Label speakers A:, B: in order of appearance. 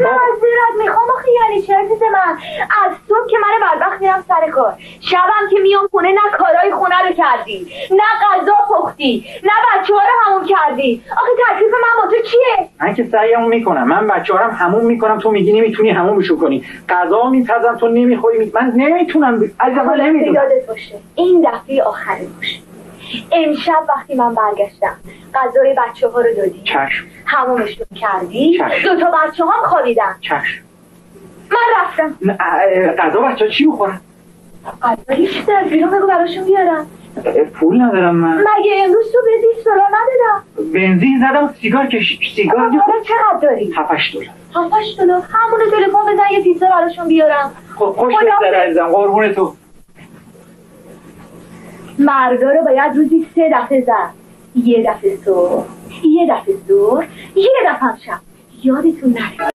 A: معذرت می‌خوام آخه یعنی چه عزیز من؟ از صبح که من بدبخت میرم سر کار. شبم که میام خونه نه کارای خونه رو کردی نه غذا پختی نه بچه ها رو همون کردی. آخه تکلیف من با تو چیه؟
B: من که سعیمو می‌کنم. من بچه هم همون می‌کنم. تو میگی نمی‌تونی همون کنی. غذا میپزم تو نمی‌خوری. می... من نمی‌تونم. عزیزم من نمی‌تونم.
A: یادت باشه. این دفعه آخری باشه امشب وقتی من برگشتم غذای بچه ها رو دادی.
B: چشم.
A: همومشون کردی.
B: چشم.
A: دو تا بچه هم خوابیدن.
B: چشم.
A: من رفتم.
B: غذا بچه چی می‌خورن؟
A: غذایی چیز از بیرون بگو براشون بیارم.
B: پول ندارم من.
A: مگه امروز تو به 20 دلار ندادم؟
B: بنزین زدم سیگار کش سیگار
A: حالا چقدر داری؟
B: 7 دلار.
A: هفتش دلار. همونو تلفن بزن یه پیزا براشون بیارم.
B: خب خوش بگذره عزیزم قربون تو
A: مردا رو باید روزی سه دفعه زد. یه دفعه صبح یه دفعه ظهر یه دفعه شب. یادتون نره.